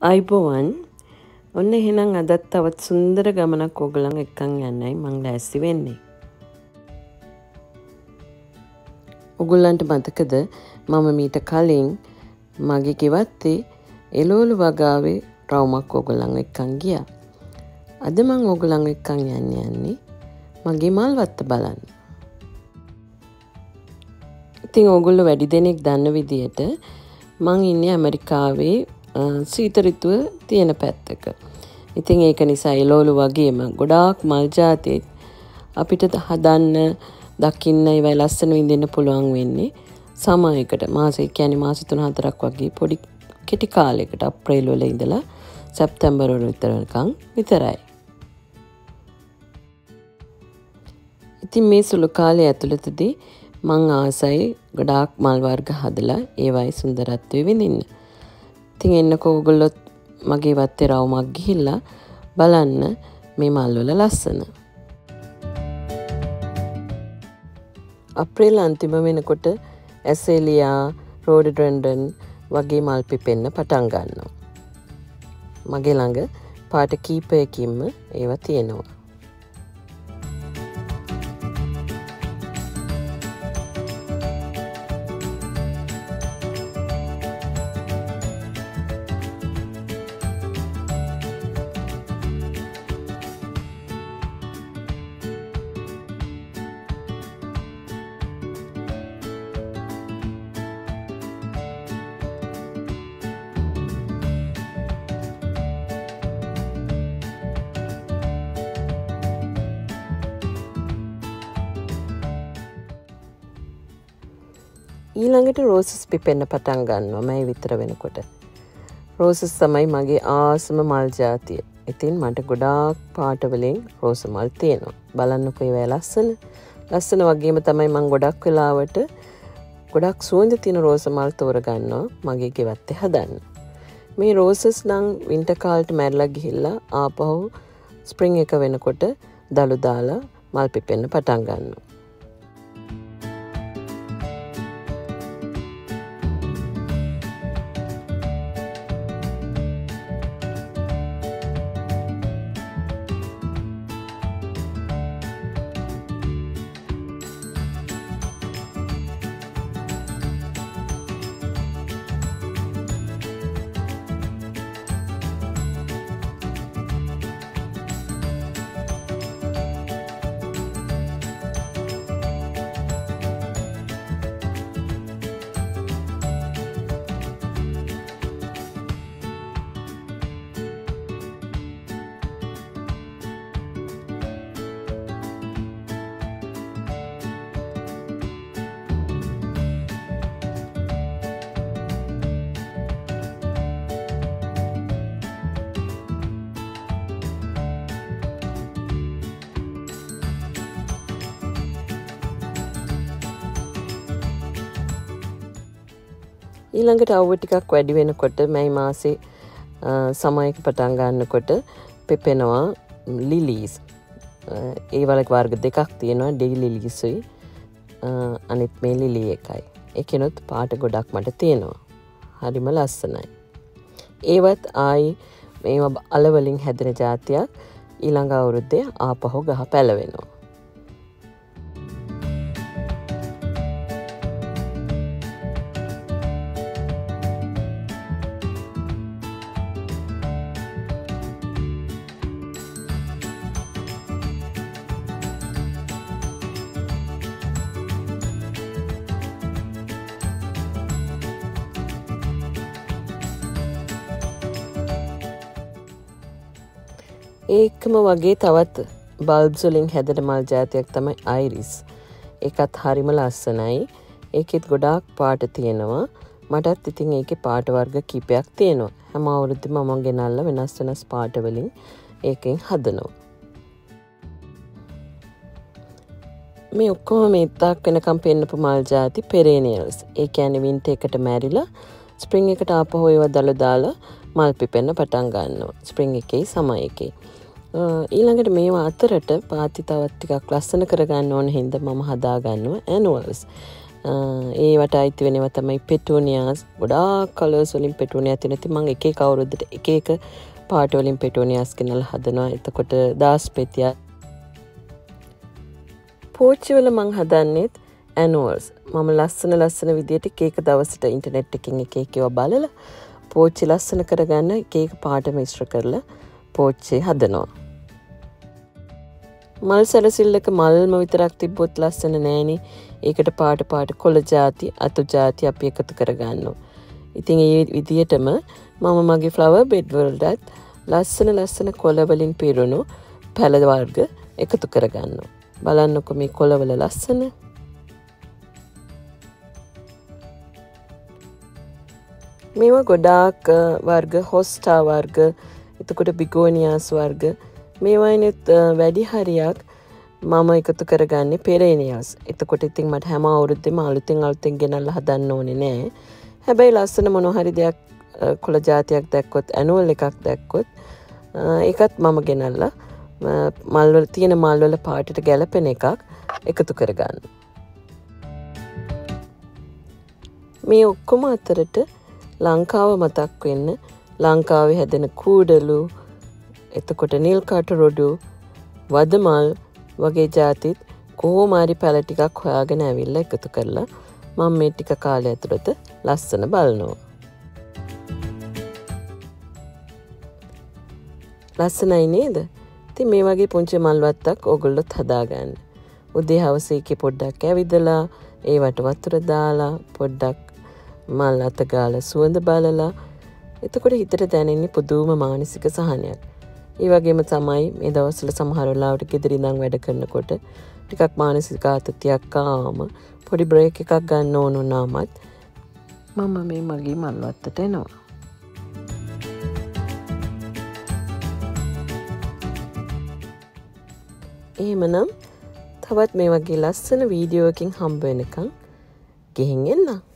අයිබෝවන් ඔන්න එහෙනම් අදත් තවත් සුන්දර ගමනක් ඕගලන් එක්කන් යන්නයි මං ලෑස්සි වෙන්නේ. උගුල්ලන්ට මතකද මම මීට කලින් මගේ ගෙවත්තේ එලෝලු වගාවේ රවුමක් ඕගොලන් එක්කන් ගිය. අද මං ඕගොලන් එක්කන් යන්න යන්නේ මගේ මල්වත්ත බලන්න. ඉතින් ඕගොල්ල වැඩි දෙනෙක් දන්න විදියට මං ඉන්න ඇමරිකාවේ සීතරිතුව තියෙන පැත්තක. ඉතින් ඒක නිසා එලෝලු වගේම ගොඩාක් මල්ජාතයත් අපිට හදන්න දකින්න ඉවයි ලස්සන විඳන්න පුළුවන් වෙන්නේ සමායකට මාසේ කැනි මාසිතුන හතරක් වගේ පොඩි කෙටි කාලෙකට අප්‍රේල්වල ඉඳලා සැප්තැම්බරවල විතරකං විතරයි. ඉතින් මේ සුළු කාලය ඇතුළතදී මං ආසයි ගොඩාක් මල්වර්ග හදලා ඒවයි සුන්දරත්වය විඳින්න. ඉතින් එන්නකෝ ඔගොල්ලොත් මගේ වත්තේ රවුමක් ගිහිල්ලා බලන්න මේ මල්වල ලස්සන. අප්‍රේල් අන්තිම වෙනකොට ඇසේලියා රෝඩඩරන්ඩන් වගේ මල් පිපෙන්න පටන් ගන්නවා. මගේ ළඟ පාට කීපයකින්ම ඒව තියෙනවා. ඊළඟට රෝසස් පිපෙන්න පටන් ගන්නවා මැයි විතර වෙනකොට. රෝසස් තමයි මගේ ආසම මල් ජාතිය. ඉතින් මට ගොඩාක් පාටවලින් රෝස මල් තියෙනවා. බලන්නකො ඒවැ ලස්සන. ලස්සන වගේම තමයි මං ගොඩක් වෙලාවට ගොඩක් සුවඳ තියෙන රෝස මල් තෝරගන්නවා මගේ ගෙවත්තේ හදන්න. මේ රෝසස් නං වින්ටකාල්ට මැරලා ගිහිල්ලා ආපහු ස්ප්‍රිං එක වෙනකොට දළු දාලා මල් පිපෙන්න පටන් ගන්නවා. ඊළඟට අව්ව ටිකක් වැඩි වෙනකොට මැයි මාසේ සමයක පටන් ගන්නකොට පෙපෙනවා ලිලීස්. ඒ වලක් වර්ග දෙකක් තියෙනවා ඩෙයි ලිලිසුයි. අනිත් මේ ලිලී එකයි. එකනොත් පාට ගොඩක් මට තියෙනවා. හරිම ලස්සනයි. ඒවත් ආයි මේ අලවලින් හැදෙන ජාතියක් ඊළඟ අවුරුද්දේ ආපහු ගහ පැලවෙනවා. ඒකම වගේ තවත් බල්බ්සුලින් හැදට මල් ජාතියක් තමයි අයිරිස් එකත් හරිම ලස්සනයි. ඒකෙත් ගොඩාක් පාට තියෙනවා. මටත් ඉතින් ඒක පාටවර්ග කීපයක් තියෙනවා. හැම අවුරුද්ධ මම ගෙනල්ල වෙනස් වෙනස් පාටවලින් ඒකෙන් හදනවා. මේ ඔක්කොම මේතාක් වෙනකම් පෙන්න්නපු මල් ජාති පෙරේනියල්ස් ඒ ඇන වින්ට එකට මැරිලා ස්ප්‍රිං එකට ආපහොයව දළ දාලා මල් පිපෙන්න්න පටන් ගන්නවා. ස්ප්‍රිං එකේ සමය එකේ. ඊළඟට මේවා අතරට පාති තවත් ටිකක් ලස්සන කරගන්න ඕන හින්ද මම හදාගන්නවා ඇනුවල්ස්. ඒවට අයිති වෙනව තමයි පෙටෝනියාස්. ගොඩා කලර්ස් වලින් පෙටෝනිය තිනති මං එක කවුරුද්දට එක එක පාටවලින් පෙටෝනියස් කෙනල් හදනවා. එතකොට දස් පෙතිය පෝච්චිවල මං හදන්නෙත් ඇනුවල්ස්. මම ලස්සන ලස්සන විදියට ඒක දවසට ඉන්ටනෙට් එකින් එක එකව බලල පෝච්චි ලස්සන කරගන්න ඒක පාට මිශ්‍ර කරලා පෝච්චේ හදනවා මල් සැරසිල්ලක මල්ම විතරක් තිබ්බොත් ලස්සන නෑනේ ඒකට පාට පාට කොළ ජාති අතු ජාති අපි එකතු කරගන්නවා. ඉතින් ඒ විදිහටම මම මගේ ෆ්ලවර් බෙඩ්වලටත් ලස්සන ලස්සන කොළවලින් පිරුණු පැළවර්ග එකතු කරගන්නවා. බලන්නකො මේ කොළවල ලස්සන මේවා ගොඩාක් වර්ග හොස්ටා වර්ග එතකොට බිගෝනියාස් වර්ග මේවයිනෙත් වැඩි හරියක් මම එකතු කරගන්නේ පෙරේනියස් එතකොට ඉතින් මට හැම අවුරුද්දෙම අලුතින් අලුතින් ගෙනල්ලා හදන්න ඕනේ නෑ. හැබැයි ලස්සන මොනොහරි දෙයක් කොළ ජාතියක් දැක්කොත් ඇනුවල් එකක් දැක්කොත් ඒකත් මම ගෙනල්ලා මල්වල තියෙන මල්වල පාටිට ගැලපෙන එකක් එකතු කරගන්න. මේ ඔක්කොම අතරට ලංකාව මතක් වෙන්න ලංකාවේ හැදෙන කූඩලු එතකොට නිල් කටරොඩු වදමල් වගේ ජාතිත් කෝමාරි පැල ටිකක් හොයාගෙන ඇවිල්ල එකතු කරලා මං මේ ටික කාලය ඇතුළත ලස්සන බලනවා. ලස්සනයි නේද ති මේ වගේ පුංචි මල්වත්තක් ඔගොල්ලොත් හදාගන්න. උදේ හවසේකි පොඩ්ඩක් ඇවිදලා ඒවට වතුර දාලා පොඩ්ඩක් මල් අතගාල සුවඳ බලලා එතකොට හිතට දැනෙන්නේ පුදුම මානසික සහනයක් ඒ වගේම තමයි මේ දවස්වල සමහරලාවට ගෙදරිඳං වැඩ කරනකොට ටිකක් මානසික ආතතියක් ආම පොඩි බ්‍රේක් එකක් ගන්න ඕනු නාමත් මම මේ මගේ මල්වත්තට එනවා. එහෙමනම් තවත් මේ වගේ ලස්සන වීඩියෝකින් හම්බ වෙනකං ගෙහින් එන්නම්.